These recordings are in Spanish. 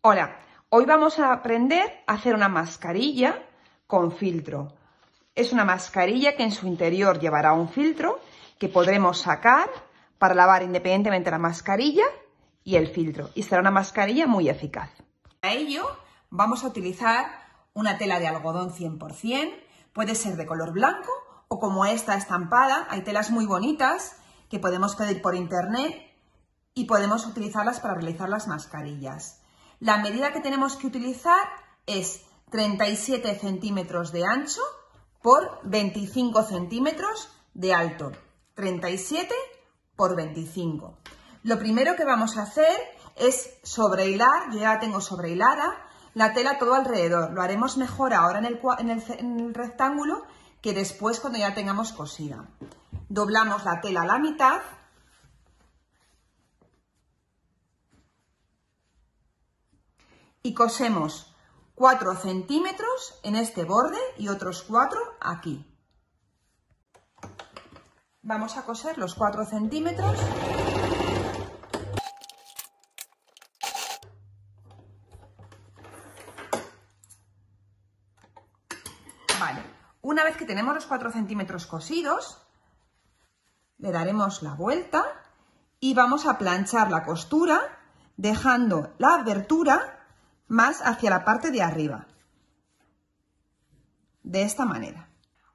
Hola, hoy vamos a aprender a hacer una mascarilla con filtro. Es una mascarilla que en su interior llevará un filtro que podremos sacar para lavar independientemente la mascarilla y el filtro. Y será una mascarilla muy eficaz. Para ello vamos a utilizar una tela de algodón 100%, puede ser de color blanco o como esta estampada. Hay telas muy bonitas que podemos pedir por internet y podemos utilizarlas para realizar las mascarillas. La medida que tenemos que utilizar es 37 centímetros de ancho por 25 centímetros de alto. 37 por 25. Lo primero que vamos a hacer es sobrehilar, yo ya tengo sobrehilada, la tela todo alrededor. Lo haremos mejor ahora en el, en el rectángulo que después cuando ya tengamos cosida. Doblamos la tela a la mitad y cosemos 4 centímetros en este borde y otros 4 aquí. Vamos a coser los 4 centímetros. Vale, una vez que tenemos los 4 centímetros cosidos, le daremos la vuelta y vamos a planchar la costura dejando la abertura más hacia la parte de arriba. De esta manera.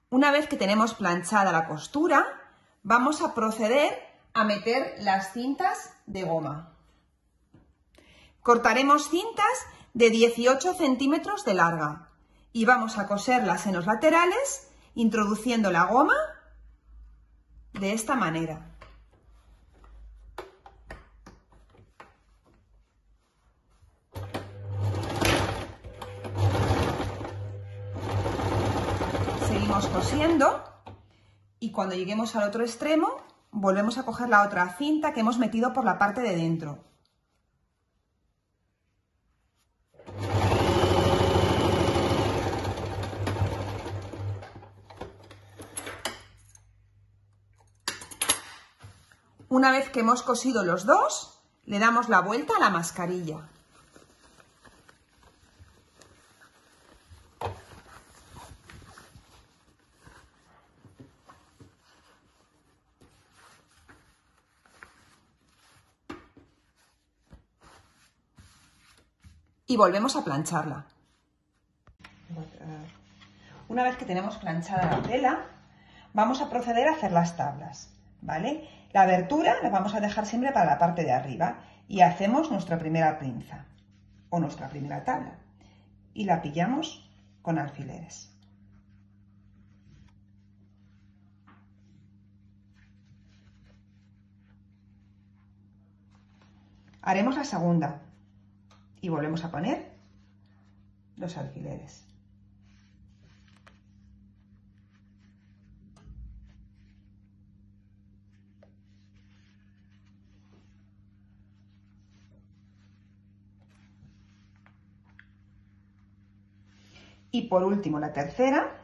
Una vez que tenemos planchada la costura, vamos a proceder a meter las cintas de goma. Cortaremos cintas de 18 centímetros de larga y vamos a coserlas en los laterales introduciendo la goma de esta manera. Cosiendo y cuando lleguemos al otro extremo volvemos a coger la otra cinta que hemos metido por la parte de dentro. Una vez que hemos cosido los dos, le damos la vuelta a la mascarilla. Y volvemos a plancharla. Una vez que tenemos planchada la tela, vamos a proceder a hacer las tablas, ¿vale? La abertura la vamos a dejar siempre para la parte de arriba y hacemos nuestra primera pinza o nuestra primera tabla y la pillamos con alfileres. Haremos la segunda y volvemos a poner los alfileres. Y por último, la tercera.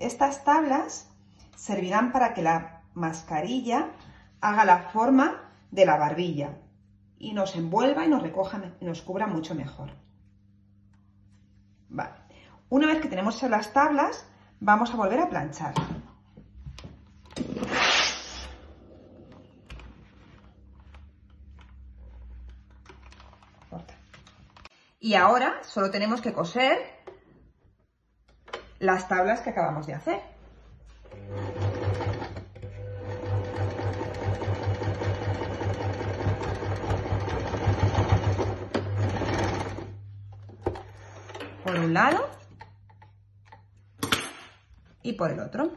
Estas tablas servirán para que la mascarilla haga la forma de la barbilla y nos envuelva y nos recoja y nos cubra mucho mejor. Vale. Una vez que tenemos las tablas, vamos a volver a planchar. Y ahora solo tenemos que coser las tablas que acabamos de hacer. Por un lado y por el otro.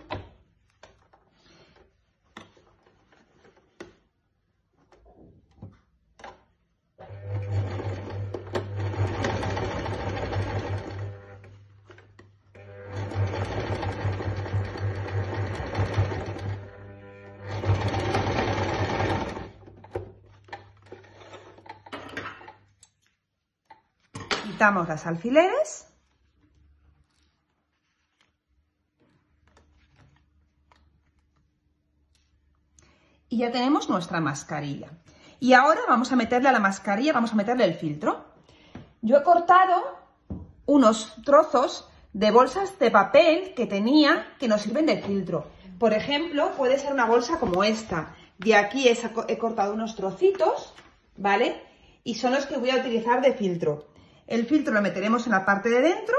Quitamos las alfileres. Y ya tenemos nuestra mascarilla. Y ahora vamos a meterle a la mascarilla, vamos a meterle el filtro. Yo he cortado unos trozos de bolsas de papel que tenía que nos sirven de filtro. Por ejemplo, puede ser una bolsa como esta. De aquí he, cortado unos trocitos, ¿vale? Y son los que voy a utilizar de filtro. El filtro lo meteremos en la parte de dentro.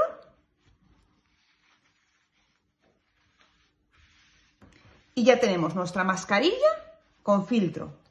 Y ya tenemos nuestra mascarilla con filtro.